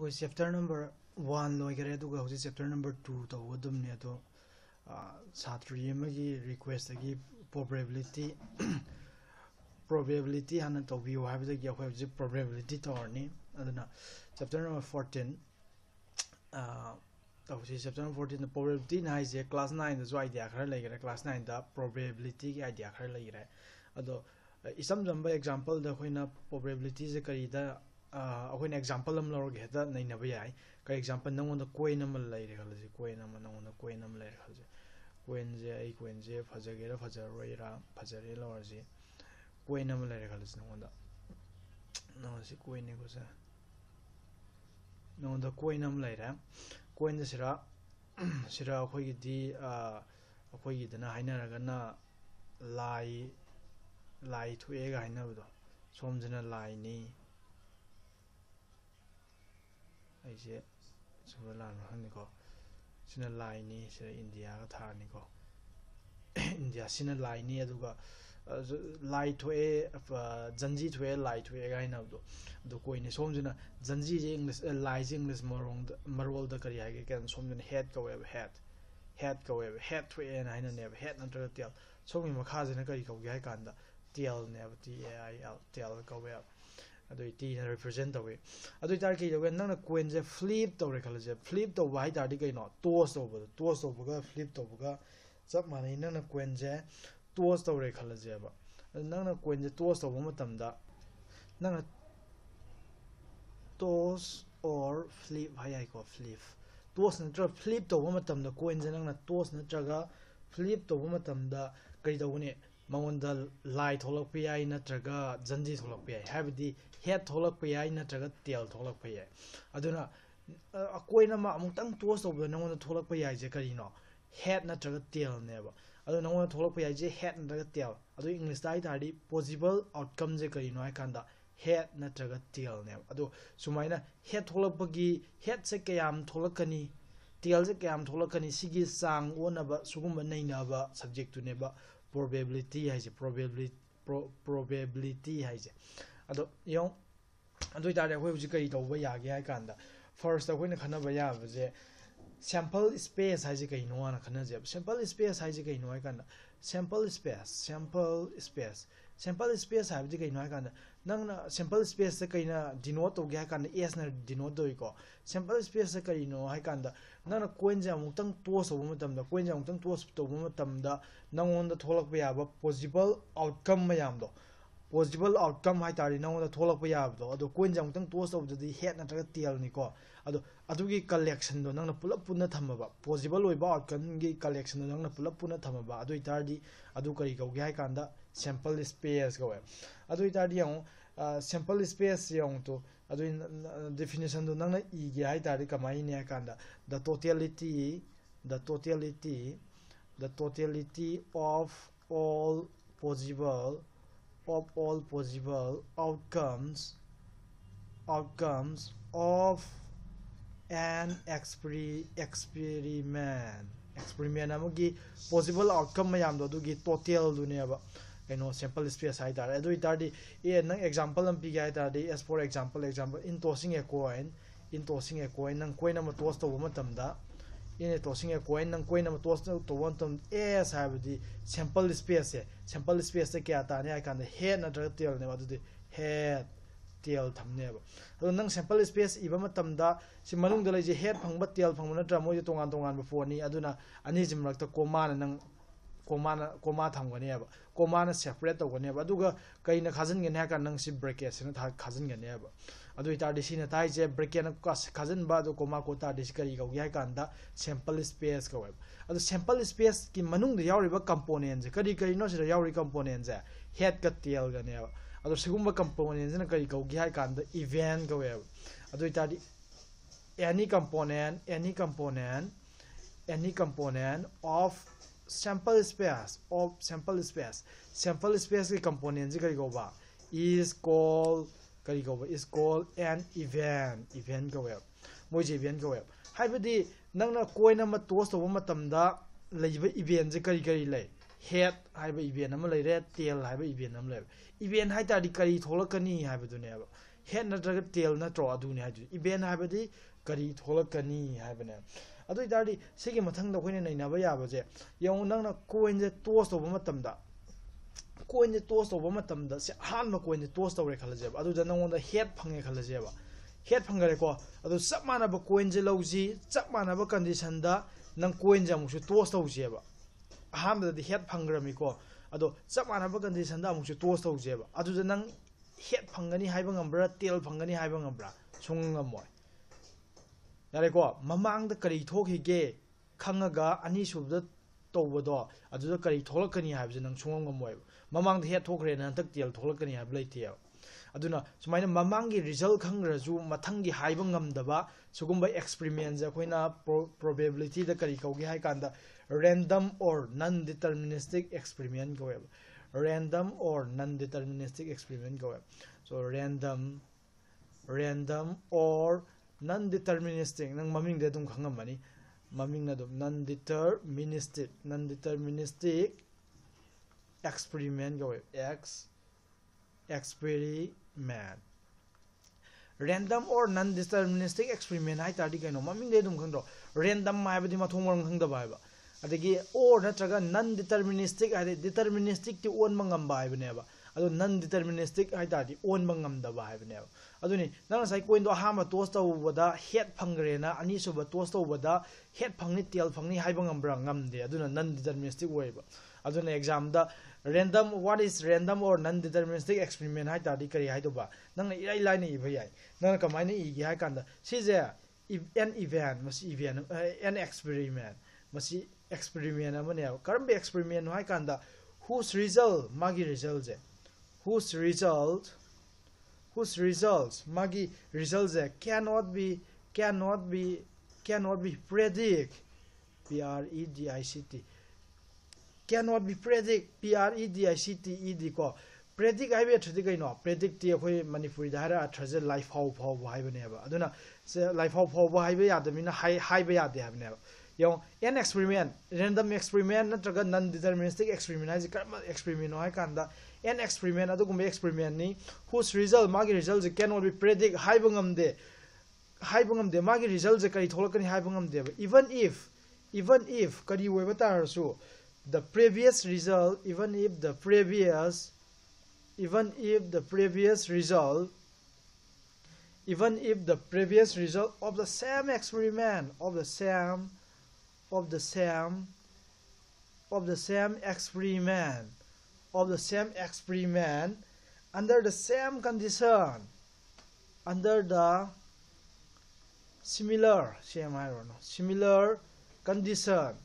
ꯑꯩꯈꯣꯏ chapter number one ꯂꯣꯏꯈꯔꯦ ꯑꯗꯨꯒ ꯍꯧꯖꯤꯛ ꯆꯦꯞꯇꯔ ꯅꯝꯕꯔ ꯇꯨ ꯇꯧꯒꯗꯕꯅꯦ ꯑꯗꯣ ꯁꯥꯇ꯭ꯔꯤ ꯑꯃꯒꯤ ꯔꯤꯀ꯭ꯋꯦꯁꯇꯒꯤ ꯄ꯭ꯔꯣꯕꯦꯕꯤꯂꯤꯇꯤ ꯄ꯭ꯔꯣꯕꯦꯕꯤꯂꯤꯇꯤ ꯍꯥꯟꯅ ꯇꯧꯕꯤꯌꯨ ꯍꯥꯏꯕꯗꯒꯤ ꯑꯩꯈꯣꯏ ꯍꯧꯖꯤꯛ ꯄ꯭ꯔꯣꯕꯦꯕꯤꯂꯤꯇꯤ ꯇꯧꯔꯅꯤ ꯑꯗꯨꯅ ꯆꯦꯞꯇꯔ ꯅꯝꯕꯔ ꯐꯣꯔꯇꯤꯟ ꯇꯧꯁꯤ ꯆꯦꯞꯇꯔ ꯅꯝꯕꯔ ꯐꯣꯔꯇꯤꯟꯗ ꯄ꯭ꯔꯣꯕꯦꯕꯤꯂꯤꯇꯤꯅ ꯍꯥꯏꯁꯦ ꯀ꯭ꯂꯥꯁ ꯅꯥꯏꯟꯗꯁꯨ ꯑꯥꯏꯗꯤꯌꯥ ꯈꯔ ꯂꯩꯈꯔꯦ ꯀ꯭ꯂꯥꯁ ꯅꯥꯏꯟꯗ ꯄ꯭ꯔꯣꯕꯦꯕꯤꯂꯤꯇꯤꯒꯤ ꯑꯥꯏꯗꯤꯌꯥ ꯈꯔ ꯂꯩꯈꯔꯦ ꯑꯗꯣ ꯏꯆꯝ ꯆꯝꯕ ꯑꯦꯛꯖꯥꯝꯄꯜꯗ ꯑꯩꯈꯣꯏꯅ ꯄ꯭ꯔꯣꯕꯦꯕꯤꯂꯤꯇꯤꯁꯦ ꯀꯔꯤꯗ ꯑꯩꯈꯣꯏꯅ ꯑꯦꯛꯖꯥꯝꯄꯜ ꯑꯃ ꯂꯧꯔꯒ ꯍꯦꯛꯇ ꯅꯩꯅꯕ ꯌꯥꯏ ꯀꯔꯤ ꯑꯦꯛꯖꯥꯝꯄꯜ ꯅꯪꯉꯣꯟꯗ ꯀꯣꯏꯟ ꯑꯃ ꯂꯩꯔꯦ ꯈꯜꯂꯁꯤ ꯀꯣꯏꯟ ꯑꯃ ꯅꯪꯉꯣꯟꯗ ꯀꯣꯏꯟ ꯑꯃ ꯂꯩꯔꯦ ꯈꯜꯂꯁꯤ ꯀꯣꯏꯟꯁꯦ ꯑꯩ ꯀꯣꯏꯟꯁꯦ ꯐꯖꯒꯦꯔꯥ ꯐꯖꯔꯣꯏꯔꯥ ꯐꯖꯔꯦ ꯂꯧꯔꯁꯤ ꯀꯣꯏꯟ ꯑꯃ ꯂꯩꯔꯦ ꯈꯜꯂꯁꯤ ꯅꯪꯉꯣꯟꯗ ꯅꯪꯉꯣꯟꯗ ꯀꯣꯏꯟꯅꯦꯀꯣ ꯁꯦ ꯅꯪꯉꯣꯟꯗ ꯀꯣꯏꯟ ꯑꯃ ꯂꯩꯔꯦ ꯀꯣꯏꯟꯁꯦ ꯁꯤꯔ ꯁꯤꯔ ꯑꯩꯈꯣꯏꯒꯤꯗꯤ ꯑꯩꯈꯣꯏꯒꯤꯗꯅ ꯍꯥꯏꯅꯔꯒꯅ ꯂꯥꯏ ꯂꯥꯏ ꯊꯣꯛꯑꯦꯒ ꯍꯥꯏꯅꯕꯗꯣ ꯁꯣꯝꯁꯤꯅ ꯂꯥꯏꯅꯤ 이제 저거 라는 하니까 신의 라인이 제 인디아가 타니까 인디아 신의 라인이 아두가 라이트웨이 전지 트웨이 라이트웨이 가이나도 도 코이니 솜즈나 전지 제 잉글리시 라이지 잉글리시 모롱 머롤더 거리아게 간 솜즈나 헤드 고 웨브 헤드 헤드 고 웨브 헤드 트웨이 나이나 네브 헤드 난터 텔 솜이 마카즈나 거리 고 가이 간다 tel never t a i l tel go 웨브 ꯑꯗꯨꯏ ꯇꯤꯅ ꯔꯤꯄ꯭ꯔꯖꯦꯟ ꯇꯧꯋꯤ ꯑꯗꯨ ꯑꯣꯏꯇꯥꯔꯗꯤ ꯀꯩ ꯇꯧꯒꯦ ꯅꯪꯅ ꯀꯣꯏꯟꯁꯦ ꯐ꯭ꯂꯤꯞ ꯇꯧꯔꯦ ꯈꯜꯂꯁꯦ ꯐ꯭ꯂꯤꯞ ꯇꯧꯕ ꯍꯥꯏ ꯇꯥꯔꯗꯤ ꯀꯩꯅꯣ ꯇꯣꯁ ꯇꯧꯕꯗꯣ ꯇꯣꯁ ꯇꯧꯕꯒ ꯐ꯭ꯂꯤꯞ ꯇꯧꯕꯒ ꯆꯞ ꯃꯥꯟꯅꯩ ꯅꯪꯅ ꯀꯣꯏꯟꯁꯦ ꯇꯣꯁ ꯇꯧꯔꯦ ꯈꯜꯂꯁꯦꯕ ꯑꯗꯨ ꯅꯪꯅ ꯀꯣꯏꯟꯁꯦ ꯇꯣꯁ ꯇꯧꯕ ꯃꯇꯝꯗ ꯅꯪꯅ ꯇꯣꯁ ꯑꯣꯔ ꯐ꯭ꯂꯤꯞ ꯍꯥꯏ ꯌꯥꯏꯀꯣ ꯐ꯭ꯂꯤꯞ ꯇꯣꯁ ꯅꯠꯇ꯭ꯔꯒ ꯐ꯭ꯂꯤꯞ ꯇꯧꯕ ꯃꯇꯝꯗ ꯀꯣꯏꯟꯁꯦ ꯅꯪꯅ ꯇꯣꯁ ꯅꯠꯇ꯭ꯔꯒ ꯐ꯭ꯂꯤꯞ ꯇꯧꯕ ꯃꯇꯝꯗ ꯀꯔꯤ ꯇꯧꯒꯅꯤ ꯃꯉꯣꯟꯗ ꯂꯥꯏ ꯊꯣꯛꯂꯛꯄ ꯌꯥꯏ ꯅꯠꯇ꯭ꯔꯒ ꯖꯟꯖꯤ ꯊꯣꯛꯂꯛꯄ ꯌꯥꯏ ꯍꯥꯏꯕꯗꯤ ꯍꯦꯠ ꯊꯣꯛꯂꯛꯄ ꯌꯥꯏ ꯅꯠꯇ꯭ꯔꯒ ꯇꯦꯜ ꯊꯣꯛꯂꯛꯄ ꯌꯥꯏ ꯑꯗꯨꯅ ꯀꯣꯏꯟ ꯑꯃ ꯑꯃꯨꯛꯇꯪ ꯇꯣꯁ ꯇꯧꯕꯗ ꯅꯪꯉꯣꯟꯗ ꯊꯣꯛꯂꯛꯄ ꯌꯥꯏꯁꯦ ꯀꯔꯤꯅꯣ ꯍꯦꯠ ꯅꯠꯇ꯭ꯔꯒ ꯇꯦꯜꯅꯦꯕ ꯑꯗꯣ ꯅꯪꯉꯣꯟꯗ ꯊꯣꯛꯂꯛꯄ ꯌꯥꯏꯁꯦ ꯍꯦꯠ ꯅꯠꯇ꯭ꯔꯒ ꯇꯦꯜ ꯑꯗꯣ ꯏꯪꯂꯤꯁꯇ ꯍꯥꯏ ꯇꯥꯔꯗꯤ ꯄꯣꯖꯤꯕꯜ ꯑꯥꯎꯠꯀꯝꯁꯦ ꯀꯔꯤꯅꯣ ꯍꯥꯏ ꯀꯥꯟꯗ ꯍꯦꯠ ꯅꯠꯇ꯭ꯔꯒ ꯇꯦꯜꯅꯦꯕ ꯑꯗꯣ ꯁꯨꯃꯥꯏꯅ ꯍꯦꯠ ꯊꯣꯛꯂꯛꯄꯒꯤ ꯍꯦꯠꯁꯦ ꯀꯌꯥꯝ ꯊꯣꯛꯂꯛꯀꯅꯤ ꯇꯦꯜꯁꯦ ꯀꯌꯥꯝ ꯊꯣꯛꯂꯛꯀꯅꯤ ꯁꯤꯒꯤ ꯆꯥꯡ ꯑꯣꯟꯅꯕ ꯁꯤꯒꯨꯝꯕ ꯅꯩꯅꯕ ꯁꯕꯖꯦꯛꯇꯨꯅꯦꯕ probability 하지 probability pro, probability 하지 아도 용 안도 다래 회 우지 거의 더 야게 할 간다 first when khana ba ya bje sample space 하지 거의 노안 khana 제 sample space 하지 거의 노안 간다 sample space sample space. Sample space 하지 거의 노안 간다 ꯅꯪꯅ ꯁꯦꯝꯄꯜ ꯏꯁꯄꯦꯁꯁꯦ ꯀꯩꯅ ꯗꯤꯅꯣꯠ ꯇꯧꯒꯦ ꯍꯥꯏ ꯀꯥꯟꯗ ꯑꯦꯁꯅ ꯗꯤꯅꯣꯠ ꯇꯧꯏꯀꯣ ꯁꯦꯝꯄꯜ ꯏꯁꯄꯦꯁꯁꯦ ꯀꯔꯤꯅꯣ ꯍꯥꯏ ꯀꯥꯟꯗ ꯅꯪꯅ ꯀꯣꯏꯟꯁꯦ ꯑꯃꯨꯛꯇꯪ ꯇꯣꯁ ꯇꯧꯕ ꯃꯇꯝꯗ ꯀꯣꯏꯟꯁꯦ ꯑꯃꯨꯛꯇꯪ ꯇꯣꯁ ꯇꯧꯕ ꯃꯇꯝꯗ ꯅꯪꯉꯣꯟꯗ ꯊꯣꯛꯂꯛꯄ ꯌꯥꯕ ꯄꯣꯖꯤꯕꯜ ꯑꯥꯎꯠꯀꯝ ꯃꯌꯥꯝꯗꯣ ꯄꯣꯖꯤꯕꯜ ꯑꯥꯎꯠꯀꯝ ꯍꯥꯏꯇꯥꯔꯗꯤ ꯅꯪꯉꯣꯟꯗ ꯊꯣꯛꯂꯛꯄ ꯌꯥꯕꯗꯣ ꯑꯗꯣ ꯀꯣꯏꯟꯁꯦ ꯑꯃꯨꯛꯇꯪ ꯇꯣꯁ ꯇꯧꯕꯗꯗꯤ ꯍꯦꯠ ꯅꯠꯇ꯭ꯔꯒ ꯇꯦꯜꯅꯤꯀꯣ ꯑꯗꯣ ꯑꯗꯨꯒꯤ ꯀꯂꯦꯛꯁꯟꯗꯣ ꯅꯪꯅ ꯄꯨꯂꯞ ꯄꯨꯟꯅ ꯊꯝꯃꯕ ꯄꯣꯖꯤꯕꯜ ꯑꯣꯏꯕ ꯑꯥꯎꯠꯀꯝꯒꯤ ꯀꯂꯦꯛꯁꯟꯗꯣ ꯅꯪꯅ ꯄꯨꯂꯞ ꯄꯨꯟꯅ ꯊꯝꯃꯕ ꯑꯗꯨ ꯑꯣꯏꯇꯥꯔꯗꯤ ꯑꯗꯨ ꯀꯔꯤ ꯀꯧꯒꯦ ꯍꯥꯏ ꯀꯥꯟꯗ sample space go adu itar yang sample space yang to adu definition do nang i ge hai tar ka mai ne kan da the totality the totality the totality of all possible of all possible outcomes outcomes of an exper experiment. Experiment amagi possible outcome mayam do gi total du ne ba. ꯀꯩꯅꯣ sample space ꯍꯥꯏꯇꯥꯔꯦ ꯑꯗꯨ ꯑꯣꯏꯇꯥꯔꯗꯤ ꯑꯦ ꯅꯪ example ꯑꯃ ꯄꯤꯒꯦ ꯍꯥꯏꯇꯥꯔꯗꯤ S for example example in tossing a coin in tossing a coin ꯅꯪ coin ꯑꯃ toss ꯇꯧꯕ ꯃꯇꯝꯗ ꯏꯟ ꯇꯣꯁꯤꯡ ꯑꯦ ꯀꯣꯏꯟ ꯅꯪ ꯀꯣꯏꯟ ꯑꯃ ꯇꯣꯁ ꯇꯧꯕ ꯃꯇꯝꯗ ꯑꯦꯁ ꯍꯥꯏꯕꯗꯤ ꯁꯦꯝꯄꯜ ꯁ꯭ꯄꯦꯁꯁꯦ ꯁꯦꯝꯄꯜ ꯁ꯭ꯄꯦꯁꯁꯦ ꯀꯌꯥ ꯇꯥꯅꯤ ꯍꯥꯏ ꯀꯥꯟꯗ ꯍꯦꯠ ꯅꯠꯇ꯭ꯔꯒ ꯇꯦꯜꯅꯦꯕ ꯑꯗꯨꯗꯤ ꯍꯦꯠ ꯇꯦꯜ ꯊꯝꯅꯦꯕ ꯑꯗꯣ ꯅꯪ ꯁꯦꯝꯄꯜ ꯁ꯭ꯄꯦꯁ ꯏꯕ ꯃꯇꯝꯗ ꯁꯤ ꯃꯅꯨꯡꯗ ꯂꯩꯁꯦ ꯍꯦꯠ ꯐꯪꯕ ꯇꯦꯜ ꯐꯪꯕ ꯅꯠꯇ꯭ꯔꯒ ꯃꯣꯏꯁꯦ ꯇꯣꯉꯥꯟ ꯇꯣꯉꯥꯟꯕ ꯄꯣꯠꯅꯤ ꯑꯗꯨꯅ ꯑꯅꯤꯁꯤ ꯃꯔꯛꯇ ꯀꯣꯃꯥꯅ ꯅꯪ ꯀꯣꯃꯥꯅ ꯀꯣꯃꯥ ꯊꯝꯒꯅꯦꯕ ꯀꯣꯃꯥꯅ ꯁꯦꯄꯔꯦꯠ ꯇꯧꯒꯅꯦꯕ ꯑꯗꯨꯒ ꯀꯩꯅ ꯈꯥꯖꯤꯟꯒꯅꯤ ꯍꯥꯏ ꯀꯥꯟꯗ ꯅꯪ ꯁꯤ ꯕ꯭ꯔꯦꯀꯦꯠꯁꯤꯅ ꯈꯥꯖꯤꯟꯒꯅꯦꯕ ꯑꯗꯨ ꯑꯣꯏꯇꯥꯔꯗꯤ ꯁꯤꯅ ꯇꯥꯏꯁꯦ ꯕ꯭ꯔꯦꯀꯦꯠꯅ ꯈꯥꯖꯤꯟꯕ ꯑꯗꯨ ꯀꯣꯃꯥ ꯀꯣ ꯇꯥꯔꯗꯤ ꯁꯤ ꯀꯔꯤ ꯀꯧꯒꯦ ꯍꯥꯏ ꯀꯥꯟꯗ ꯁꯦꯝꯄꯜ ꯁ꯭ꯄꯦꯁ ꯀꯧꯋꯦꯕ ꯑꯗꯣ ꯁꯦꯝꯄꯜ ꯁ꯭ꯄꯦꯁꯀꯤ ꯃꯅꯨꯡꯗ ꯌꯥꯎꯔꯤꯕ ꯀꯝꯄꯣꯅꯦꯟꯁꯦ ꯀꯔꯤ ꯀꯔꯤꯅꯣ ꯁꯤꯗ ꯌꯥꯎꯔꯤ ꯀꯝꯄꯣꯅꯦꯟꯁꯦ ꯍꯦꯠꯀ ꯇꯦꯜꯒꯅꯦꯕ ꯑꯗꯣ ꯁꯤꯒꯨꯝꯕ ꯀꯝꯄꯣꯅꯦꯟꯁꯤꯅ ꯀꯔꯤ ꯀꯧꯒꯦ ꯍꯥꯏ ꯀꯥꯟꯗ ꯏꯚꯦꯟ ꯀꯧꯋꯦꯕ ꯑꯗꯨ ꯑꯣꯏꯇꯥꯔꯗꯤ any component any component any component of sample space of sample space sample space की component करी कौबा is called करी कौबा is called an event event go कौवे मोजे event go कौवे हाइबदी नंगना कोई ना मत टोस्ट तौबा मतमदा लेजिबा event जे करी करी ले head हाइबा event अमा लेरे tail हाइबा event अमा लेरे event हाइ तारी करी थोलकनी हाइबदुनेबा head natraga tail natro aduni haju event habadi kari tholakani habane adu ꯑꯗꯨ ꯑꯣꯏꯇꯥꯔꯗꯤ ꯁꯤꯒꯤ ꯃꯊꯪꯗ ꯑꯩꯈꯣꯏꯅ ꯅꯩꯅꯕ ꯌꯥꯕꯁꯦ ꯌꯦꯡꯉꯨ ꯅꯪꯅ ꯀꯣꯏꯟꯁꯦ ꯇꯣꯁ ꯇꯧꯕ ꯃꯇꯝꯗ ꯀꯣꯏꯟꯁꯦ ꯇꯣꯁ ꯇꯧꯕ ꯃꯇꯝꯗ ꯁꯤ ꯑꯍꯥꯟꯕ ꯀꯣꯏꯟꯁꯦ ꯇꯣꯁ ꯇꯧꯔꯦ ꯈꯜꯂꯁꯦꯕ ꯑꯗꯨꯗ ꯅꯪꯉꯣꯟꯗ ꯍꯦꯠ ꯐꯪꯉꯦ ꯈꯜꯂꯁꯦꯕ ꯍꯦꯠ ꯐꯪꯈꯔꯦꯀꯣ ꯑꯗꯨ ꯆꯞ ꯃꯥꯟꯅꯕ ꯀꯣꯏꯟꯁꯦ ꯂꯧꯁꯤ ꯆꯞ ꯃꯥꯟꯅꯕ ꯀꯟꯗꯤꯁꯟꯗ ꯅꯪ ꯀꯣꯏꯟꯁꯦ ꯑꯃꯨꯛꯁꯨ ꯇꯣꯁ ꯇꯧꯁꯦꯕ ꯑꯍꯥꯟꯕꯗꯗꯤ ꯍꯦꯠ ꯐꯪꯈ꯭ꯔꯃꯤꯀꯣ ꯑꯗꯣ ꯆꯞ ꯃꯥꯟꯅꯕ ꯀꯟꯗꯤꯁꯟꯗ ꯑꯃꯨꯛꯁꯨ ꯇꯣꯁ ꯇꯧꯁꯦꯕ ꯑꯗꯨꯗ ꯅꯪ ꯍꯦꯠ ꯐꯪꯒꯅꯤ ꯍꯥꯏꯕ ꯉꯝꯕ꯭ꯔꯥ ꯇꯦꯜ ꯐꯪꯒꯅꯤ ꯍꯥꯏꯕ ꯉꯝꯕ꯭ꯔꯥ ꯁꯨꯡ ꯉꯝꯃꯣꯏ ꯌꯥꯔꯦꯀꯣ ꯃꯃꯥꯡꯗ ꯀꯔꯤ ꯊꯣꯛꯈꯤꯒꯦ ꯈꯪꯉꯒ ꯑꯅꯤꯁꯨꯕꯗ ꯇꯧꯕꯗꯣ ꯑꯗꯨꯗ ꯀꯔꯤ ꯊꯣꯛꯂꯛꯀꯅꯤ ꯍꯥꯏꯕꯁꯦ ꯅꯪ ꯁꯨꯡꯉꯝ ꯉꯝꯃꯣꯏꯕ ꯃꯃꯥꯡꯗ ꯍꯦꯠ ꯊꯣꯛꯈ꯭ꯔꯦꯅ ꯍꯟꯗꯛ ꯇꯦꯜ ꯊꯣꯛꯂꯛꯀꯅꯤ ꯍꯥꯏꯕ ꯂꯩꯇꯦꯕ ꯑꯗꯨꯅ ꯁꯨꯃꯥꯏꯅ ꯃꯃꯥꯡꯒꯤ ꯔꯤꯖꯜ ꯈꯪꯈ꯭ꯔꯁꯨ ꯃꯊꯪꯒꯤ ꯍꯥꯏꯕ ꯉꯝꯗꯕ ꯁꯤꯒꯨꯝꯕ ꯑꯦꯛꯁꯄ꯭ꯔꯤꯃꯦꯟꯁꯦ ꯑꯩꯈꯣꯏꯅ ꯄ꯭ꯔꯣꯕꯦꯕꯤꯂꯤꯇꯤꯗ ꯀꯔꯤ ꯀꯧꯒꯦ ꯍꯥꯏ ꯀꯥꯟꯗ random or non deterministic experiment ꯀꯧꯋꯦꯕ random or non deterministic experiment ꯀꯧꯋꯦꯕ so random random or non deterministic nang maming de dum khangam mani maming na dum non deterministic non deterministic experiment go x experiment random or non deterministic experiment hai ta di kaino maming de dum khang do random mai ba di ma thong mang khang da bai ba adagi or na traga non deterministic hai deterministic ti on mangam ba ba ba ne ba tel phangni hai bangam bra ngam de aduna non deterministic way ba aduna exam da random what is random or non deterministic experiment hai ta di kari hai do ba nang irai lai ni ba yai nang kamai ni gi hai kan da si je an event masi event an experiment masi whose result whose results magi results cannot be cannot be cannot be predict p r e d i c t. Cannot be predict p r e d i c t e d ko. Predict ai be thadi kai no predict ti khoi manipuri da hara thraje life how how hai bane ba aduna se life how how hai be ya da mina hai hai be ya de ha bane ba yung an experiment random experiment natraga non deterministic experiment karma experiment no hai kanda an experiment adu gumbe experiment ni whose result magi result cannot be predict hai bangam de hai bangam de magi result kari tholakani hai bangam de even if even if kari we batar su the previous result even if the previous even if the previous result even if the previous result of the same experiment of the same of the same of the same experiment of the same experiment under the same condition under the similar same I don't know similar condition.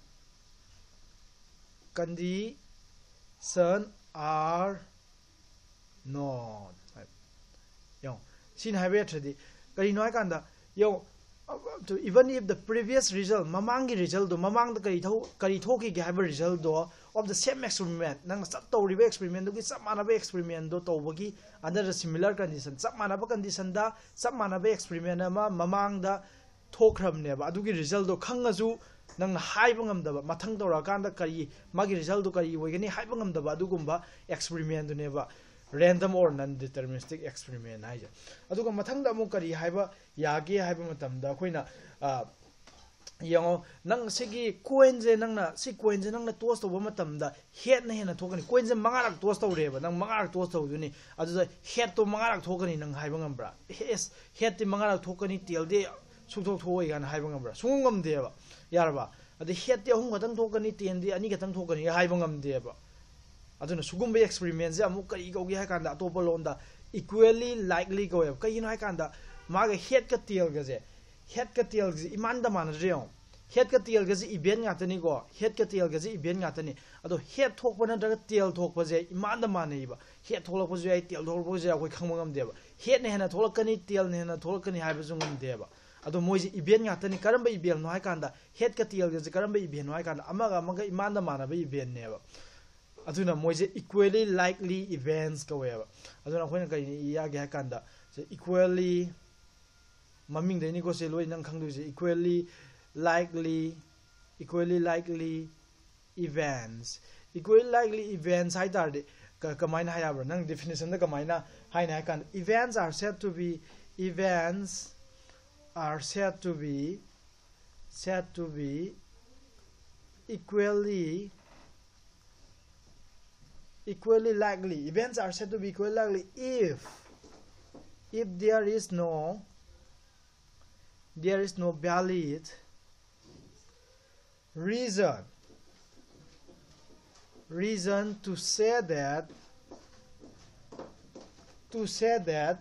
Condition are known 用新海别吃的，搿伊哪干的用。To even if the previous result mamang result do mamang da kari tho kari tho ki ga result do of the same experiment nang sat to ribe experiment do ki sap mana be experiment do to bogi under the similar condition sap mana ba condition da sap mana be experiment ma mamang da thokram ne ba adu gi result do khanga ju nang na haiba ngam da ba mathang to ra kan da kari ma gi result do kari we gani haiba ngam da ba adu gumba experiment do ne ba random or non-deterministic experiment ꯍꯥꯏꯁꯦ ꯑꯗꯨꯒ ꯃꯊꯪꯗ ꯑꯃꯨꯛ ꯀꯔꯤ ꯍꯥꯏꯕ ꯌꯥꯒꯦ ꯍꯥꯏꯕ ꯃꯇꯝꯗ ꯑꯩꯈꯣꯏꯅ ꯌꯦꯡꯉꯣ ꯅꯪ ꯁꯤꯒꯤ ꯀꯣꯏꯟꯁꯦ ꯅꯪꯅ ꯁꯤ ꯀꯣꯏꯟꯁꯦ ꯅꯪꯅ ꯇꯣꯁ ꯇꯧꯕ ꯃꯇꯝꯗ ꯍꯦꯠꯅ ꯍꯦꯟꯅ ꯊꯣꯛꯀꯅꯤ ꯀꯣꯏꯟꯁꯦ ꯃꯉꯥꯔꯛ ꯇꯣꯁ ꯇꯧꯔꯦꯕ ꯅꯪ ꯃꯉꯥꯔꯛ ꯇꯣꯁ ꯇꯧꯗꯣꯏꯅꯤ ꯑꯗꯨꯗ ꯍꯦꯠꯇꯣ ꯃꯉꯥꯔꯛ ꯊꯣꯛꯀꯅꯤ ꯅꯪ ꯍꯥꯏꯕ ꯉꯝꯕ꯭ꯔꯥ ꯑꯦꯁ ꯍꯦꯠꯇꯤ ꯃꯉꯥꯔꯛ ꯊꯣꯛꯀꯅꯤ ꯇꯦꯜꯗꯤ ꯁꯨꯡꯊꯣꯛ ꯊꯣꯛꯑꯣꯏ ꯀꯥꯏꯅ ꯍꯥꯏꯕ ꯉꯝꯕ꯭ꯔꯥ ꯁꯨꯡꯉꯝ ꯉꯝꯗꯦꯕ ꯌꯥꯔꯕ ꯑꯗ ꯍꯦꯠꯇꯤ ꯑꯍꯨꯝ ꯈꯛꯇꯪ ꯊꯣꯛꯀꯅꯤ ꯇꯦꯟꯗꯤ ꯑꯅꯤ ꯈꯛꯇꯪ ꯊꯣꯛꯀꯅꯤ ꯍꯥꯏꯕ ꯉꯝꯗꯦꯕ di ani gatang thokani haiba ngam de ba aduna sugumbe experiment je amu kari ko gi ha kanda atopa londa equally likely go ya kai no ha kanda ma ga head ka tiel ga je head ka tiel ga iman da man je head ka tiel ga je event nga tani go head ka tiel aduna moise equally likely events ka weba aduna khoin ka ya ge kan da so equally maming de ni ko se loi nang khang du equally likely equally likely events. equally likely events hai tar de ka kamaina hai abra nang definition da kamaina hai na kan events are said to be events are said to be said to be equally equally likely. Events are said to be equally likely if if there is no there is no valid reason. Reason to say that to say that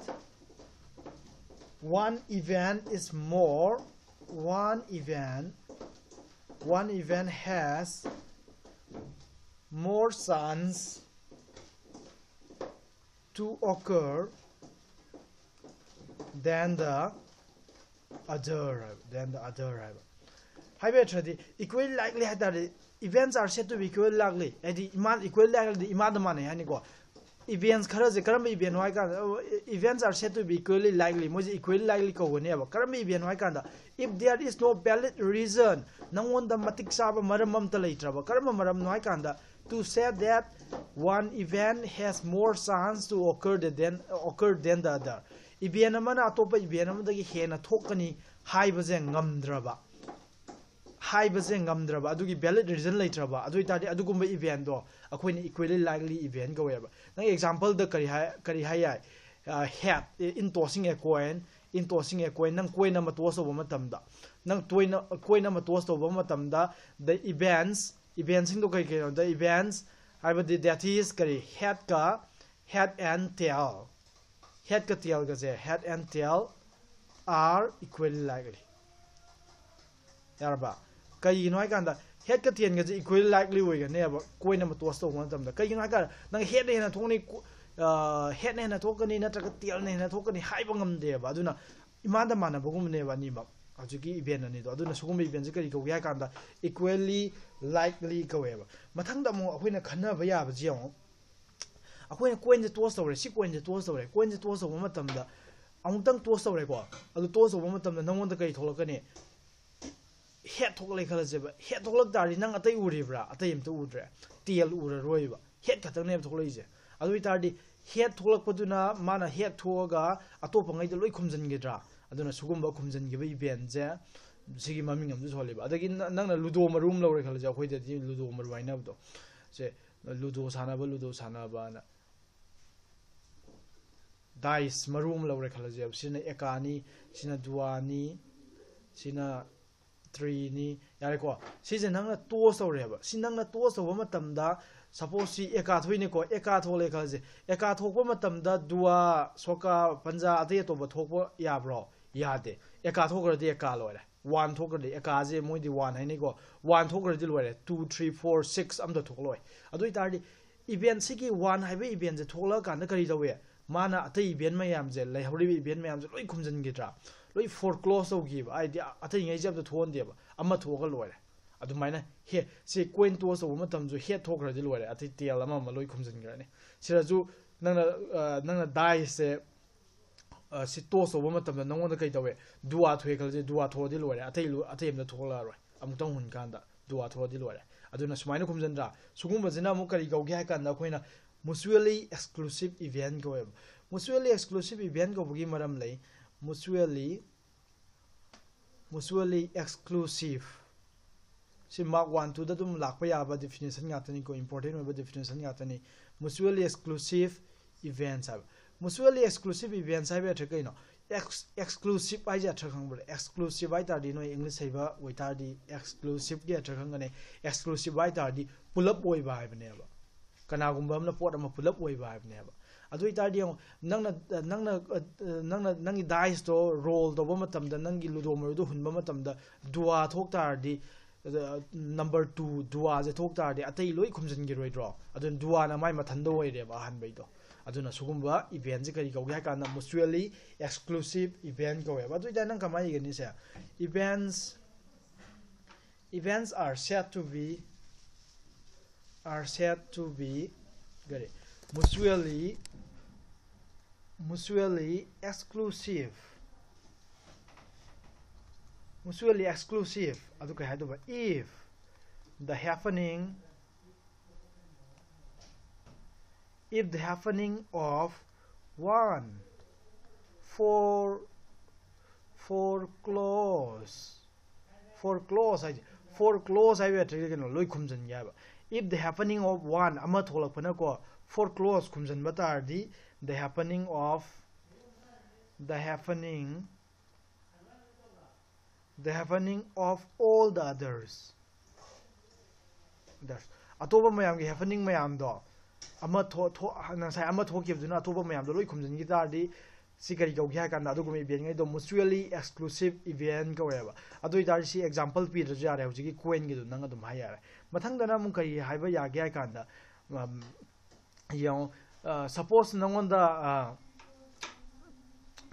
one event is more one event one event has more sons to occur than the other than the other ꯍꯥꯏꯕꯦꯠꯔꯗꯤ equal likely ꯍꯥꯏꯇꯥꯔꯗꯤ events are said to be equal likely ꯍꯥꯏꯗꯤ ꯏꯃꯥꯟ equal likely ꯏꯃꯥꯗ ꯃꯥꯟꯅꯩ ꯍꯥꯏꯅꯤꯀꯣ events ꯈꯔꯁꯦ ꯀꯔꯝꯕ event ꯍꯥꯏ ꯀꯥꯟꯗ events are said to be equally likely ꯃꯣꯏꯁꯦ equally likely ꯀꯧꯒꯅꯦꯕ ꯀꯔꯝꯕ event ꯍꯥꯏ ꯀꯥꯟꯗ if there is no valid reason ꯅꯪꯉꯣꯟꯗ ꯃꯇꯤꯛ ꯆꯥꯕ ꯃꯔꯝ ꯑꯝꯇ ꯂꯩꯇ꯭ꯔꯕ ꯀꯔꯝꯕ ꯃꯔꯝꯅꯣ ꯍꯥꯏ ꯀꯥꯟꯗ to say that one event has more chance to occur than occur than the other. Event amana atopa event amada gi hena thokani haiba je ngamdraba. हाइबसे ngамद्रबा अदुगी वैलिड रीजन लेत्रबा अदुइ तादि अदुगुम इवेंट दो अखोइनि इक्वली लाइकली इवेंट गवेबा नंग एग्जांपल द करी हाय करी हाय head in tossing a coin in tossing a coin नंग कोइन म टॉस ओबा मतमदा नंग टोइन कोइन म टॉस ओबा मतमदा event sing do kai kai the events i but that is kari head ka head and tail head ka tail ka je head and tail are equally likely yarba kai noi kan da head ka tail ka je equally likely we ga ne ba koi na ma to so mon tam da kai noi ka nang head ne na thong ni head ne na thok ni na tra ka tail ne na thok ni hai ba ngam de ba du na imanda mana ba gum ne ba ni ba ꯍꯧꯖꯤꯛꯀꯤ ꯏꯚꯦꯟ ꯑꯅꯤꯗꯣ ꯑꯗꯨꯅ ꯁꯤꯒꯨꯝꯕ ꯏꯚꯦꯟꯁꯦ ꯀꯔꯤ ꯀꯧꯒꯦ ꯍꯥꯏ ꯀꯥꯟꯗ equally ꯂꯥꯏꯛꯂꯤ ꯀꯧꯋꯦꯕ ꯃꯊꯪꯗ ꯑꯃꯨꯛ ꯑꯩꯈꯣꯏꯅ ꯈꯟꯅꯕ ꯌꯥꯕꯁꯤ ꯌꯦꯡꯉꯣ ꯑꯩꯈꯣꯏꯅ ꯀꯣꯏꯟꯁꯦ ꯇꯣꯁ ꯇꯧꯔꯦ ꯁꯤ ꯀꯣꯏꯟꯁꯦ ꯇꯣꯁ ꯇꯧꯔꯦ ꯀꯣꯏꯟꯁꯦ ꯇꯣꯁ ꯇꯧꯕ ꯃꯇꯝꯗ ꯑꯃꯨꯛꯇꯪ ꯇꯣꯁ ꯇꯧꯔꯦꯀꯣ ꯑꯗꯨ ꯇꯣꯁ ꯇꯧꯕ ꯃꯇꯝꯗ ꯅꯪꯉꯣꯟꯗ ꯀꯔꯤ ꯊꯣꯛꯂꯛꯀꯅꯤ ꯍꯦꯠ ꯊꯣꯛꯂꯛꯑꯦ ꯈꯜꯂꯁꯦꯕ ꯍꯦꯠ ꯊꯣꯛꯂꯛ ꯇꯥꯔꯗꯤ ꯅꯪ ꯑꯇꯩ ꯎꯔꯤꯕ꯭ꯔꯥ ꯑꯇꯩ ꯑꯝꯇ ꯎꯗ꯭ꯔꯦ ꯇꯦꯜ ꯎꯔꯔꯣꯏꯕ ꯍꯦꯠ ꯈꯛꯇꯪꯅꯦꯕ ꯊꯣꯛꯂꯛꯏꯁꯦ ꯑꯗꯨ ꯑꯣꯏꯇꯥꯔꯗꯤ ꯍꯦꯠ ꯊꯣꯛꯂꯛꯄꯗꯨꯅ ꯃꯥꯅ ꯍꯦꯠ ꯊꯣꯛꯑꯒ ꯑꯇꯣꯞꯄꯉꯩꯗ ꯂꯣꯏ ꯈꯨꯝꯖꯤꯟꯈꯤꯗ꯭ꯔꯥ aduna sugumba kumjan gi bai ben ja sigi maming am zo leba adagi nang na ludo ma room lawre khala ja khoi de ludo ma waina do se ludo sana ba ludo sana ba na dice ma room lawre khala ja sina ekani sina duani sina three ni yare ko si je nang na to so re ba si nang na to so ma tam da suppose si eka thui ni ko eka tho le khala je eka thok pa ma tam da dua soka panja ate to ba thok pa ya bro yade eka thokradi eka loire one thokradi eka je moidi one haini go. One thokradi loire 2 3 4 6 amda thokloi adoi tardi event sigi one haibe event je thokla kan kari dawe mana atai event mayam je lai hori event mayam je loi khumjan gi tra. Loi foreclose au gi ai dia atai ngai jab da thon deba amma thogal loire adumaina he se coin toss au matam ju he thokradi loire atai tel ama ma loi khumjan gi ne. Sira ju nang nang dai se ꯑꯝꯇ ꯊꯣꯛꯍꯟꯗꯦꯕ ꯑꯃ ꯊꯣꯛꯑꯒ ꯂꯣꯏꯔꯦ ꯑꯗꯨꯃꯥꯏꯅ ꯍꯦ ꯁꯤ coin toss ꯇꯧꯕ ꯃꯇꯝꯁꯨ ꯍꯦꯠ ꯊꯣꯛꯈ꯭ꯔꯗꯤ ꯂꯣꯏꯔꯦ ꯑꯇꯩ ꯇꯦꯜ ꯑꯃ ꯑꯃ ꯂꯣꯏ ꯈꯨꯝꯖꯤꯟꯈ꯭ꯔꯅꯤ ꯁꯤꯗꯁꯨ ꯅꯪꯅ ꯅꯪꯅ ꯗꯥꯏꯁꯦ ꯁꯤ ꯇꯣꯁ ꯇꯧꯕ ꯃꯇꯝꯗ ꯅꯪꯉꯣꯟꯗ ꯀꯩ ꯇꯧꯋꯦ ꯗꯨꯋꯥ ꯊꯣꯛꯑꯦ ꯈꯜꯂꯁꯦ ꯗꯨꯋꯥ ꯊꯣꯛꯑꯗꯤ ꯂꯣꯏꯔꯦ ꯑꯇꯩ ꯑꯇꯩ ꯑꯝꯇ ꯊꯣꯛꯂꯛꯑꯔꯣꯏ ꯑꯃꯨꯛꯇꯪ ꯍꯨꯟꯀꯥꯟꯗ ꯗꯨꯋꯥ ꯊꯣꯛꯑꯗꯤ ꯂꯣꯏꯔꯦ ꯑꯗꯨꯅ ꯁꯨꯃꯥꯏꯅ ꯈꯨꯝꯖꯤꯟꯗ꯭ꯔꯥ ꯁꯤꯒꯨꯝꯕꯁꯤꯅ ꯑꯃꯨꯛ ꯀꯔꯤ ꯀꯧꯒꯦ ꯍꯥꯏ ꯀꯥꯟꯗ ꯑꯩꯈꯣꯏꯅ ꯃꯨꯆꯨꯋꯦꯜꯂꯤ ꯑꯦꯛꯁꯀ꯭ꯂꯨꯁꯤꯞ ꯏꯚꯦꯟ ꯀꯧꯋꯦꯕ ꯃꯨꯆꯨꯋꯦꯜꯂꯤ ꯑꯦꯛꯁꯀ꯭ꯂꯨꯁꯤꯞ ꯏꯚꯦꯟ ꯀꯧꯕꯒꯤ ꯃꯔꯝ ꯂꯩ ꯃꯨꯆꯨꯋꯦꯜꯂꯤ ꯃꯨꯆꯨꯋꯦꯜꯂꯤ exclusive see mutually exclusive events hai ba thak kai no exclusive ai ja thak khang exclusive ai tar di no english hai ba oi tar di exclusive ge thak khang ne exclusive ai tar di pull up oi ba hai ne ba. Kana gum ba amna pot ama pull up oi ba hai ne ba. Adu tar di nang na nang na nang na nang dice to, roll to ba matam da nang gi ludo mo do hun ba matam da dua thok tar di eh, number 2 dua je thok tar di, atai loi khumjin gi roi draw. Adun dua na mai mathan do oi re ba han bai do aduna sugumba event kari ko gya kana mutually exclusive event kau ba tu ida kama kamai gani se events events are said to be are said to be gari mutually mutually exclusive mutually exclusive adu kai hadu if the happening if the happening of one for for close foreclose foreclose I foreclose I will take no loy khumjan ya if the happening of one ama tholak pana ko foreclose khumjan ba tar di the happening of the happening the happening of all the others. Others atoba mayam gi happening mayam do. ama to to na sai ama to give na to ba mayam do loi khum jin gitar di sikari go gya kan adu gumi bien do mutually exclusive event go ya ba adu idar si example pi ra ja ra ji coin gi do nang adum ha ya mathang da na mun kai hai ba ya gya kan da. Yo suppose nangon da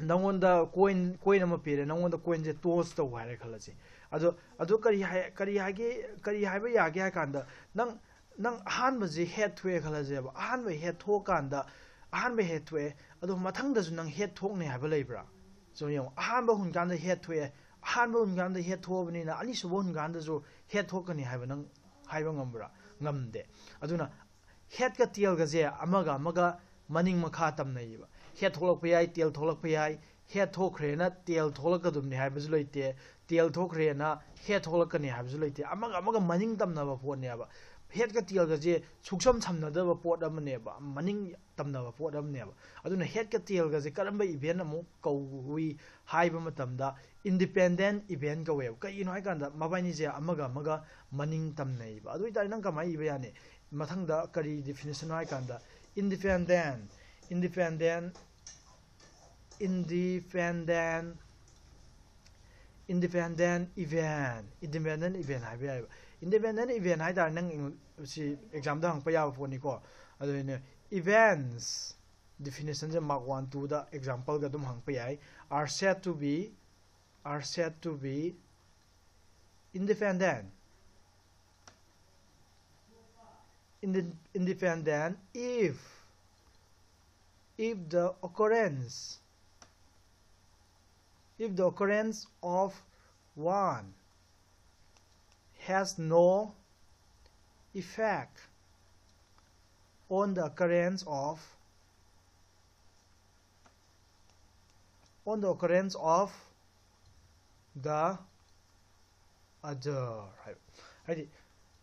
nangonda coin coin ama pire nangonda coin je toss to wa ra khala ji adu adu kari hai kari ha ge kari hai ba ya gya kan da. Nang ꯅꯪ ꯑꯍꯥꯟꯕꯁꯦ ꯍꯦꯠ ꯊꯣꯛꯑꯦ ꯈꯜꯂꯁꯦꯕ ꯑꯍꯥꯟꯕ ꯍꯦꯠ ꯊꯣꯛꯑꯀꯥꯟꯗ ꯑꯍꯥꯟꯕ ꯍꯦꯠ ꯊꯣꯛꯑꯦ ꯑꯗꯣ ꯃꯊꯪꯗꯁꯨ ꯅꯪ ꯍꯦꯠ ꯊꯣꯛꯅꯤ ꯍꯥꯏꯕ ꯂꯩꯕ꯭ꯔꯥ ꯁꯨꯝ ꯌꯦꯡꯉꯣ ꯑꯍꯥꯟꯕ ꯍꯨꯟꯀꯥꯟꯗ ꯍꯦꯠ ꯊꯣꯛꯑꯦ ꯑꯍꯥꯟꯕ ꯍꯨꯟꯀꯥꯟꯗ ꯍꯦꯠ ꯊꯣꯛꯑꯕꯅꯤꯅ ꯑꯅꯤꯁꯨꯕ ꯍꯨꯟꯀꯥꯟꯗꯁꯨ ꯍꯦꯠ ꯊꯣꯛꯀꯅꯤ ꯍꯥꯏꯕ ꯅꯪ ꯍꯥꯏꯕ ꯉꯝꯕ꯭ꯔꯥ ꯉꯝꯗꯦ ꯑꯗꯨꯅ ꯍꯦꯠꯀ ꯇꯦꯜꯒꯁꯦ ꯑꯃꯒ ꯑꯃꯒ ꯃꯅꯤꯡ ꯃꯈꯥ ꯇꯝꯅꯩꯌꯦꯕ ꯍꯦꯠ ꯊꯣꯛꯂꯛꯄ ꯌꯥꯏ ꯇꯦꯜ ꯊꯣꯛꯂꯛꯄ ꯌꯥꯏ ꯍꯦꯠ ꯊꯣꯛꯈ꯭ꯔꯦꯅ ꯇꯦꯜ ꯊꯣꯛꯂꯛꯀꯗꯕꯅꯤ ꯍꯥꯏꯕꯁꯨ ꯂꯩꯇꯦ ꯇꯦꯜ ꯊꯣꯛꯈ꯭ꯔꯦꯅ ꯍꯦꯠ ꯊꯣꯛꯂꯛꯀꯅꯤ ꯍꯥꯏꯕꯁꯨ ꯂꯩꯇꯦ ꯑꯃꯒ ꯑꯃꯒ ꯃꯅꯤꯡ ꯇꯝꯅꯕ ꯄꯣꯠꯅꯦꯕ ꯍꯦꯠꯀ ꯇꯦꯜꯒꯁꯦ ꯁꯨꯡꯁꯝ ꯁꯝꯅꯗꯕ ꯄꯣꯠ ꯑꯃꯅꯦꯕ ꯃꯅꯤꯡ ꯇꯝꯅꯕ ꯄꯣꯠ ꯑꯃꯅꯦꯕ ꯑꯗꯨꯅ ꯍꯦꯠꯀ ꯇꯦꯜꯒꯁꯦ ꯀꯔꯝꯕ ꯏꯚꯦꯟ ꯑꯃꯨꯛ ꯀꯧꯏ ꯍꯥꯏꯕ ꯃꯇꯝꯗ ꯏꯟꯗꯤꯄꯦꯟꯗꯦꯟ ꯏꯚꯦꯟ ꯀꯧꯋꯦꯕ ꯀꯩꯒꯤꯅꯣ ꯍꯥꯏꯀꯥꯟꯗ ꯃꯕꯥꯏꯅꯤꯁꯦ ꯑꯃꯒ ꯑꯃꯒ ꯃꯅꯤꯡ ꯇꯝꯅꯩꯕ ꯑꯗꯨ ꯑꯣꯏꯇꯥꯔꯗꯤ ꯅꯪ ꯀꯃꯥꯏꯅ ꯏꯕ ꯌꯥꯅꯤ ꯃꯊꯪꯗ ꯀꯔꯤ ꯗꯤꯐꯤꯅꯤꯁꯟ ꯍꯥꯏꯀꯥꯟꯗ independent independent independent independent event independent event ꯍꯥꯏꯕ ꯌꯥꯏꯕ independent event hai tar nang si exam da hang pa ya phone ni ko adu ne events definition je mark 1 2 da example ga dum hang pa yai are said to be are said to be independent. Independent if if the occurrence if the occurrence of one has no effect on the occurrence of on the occurrence of the other right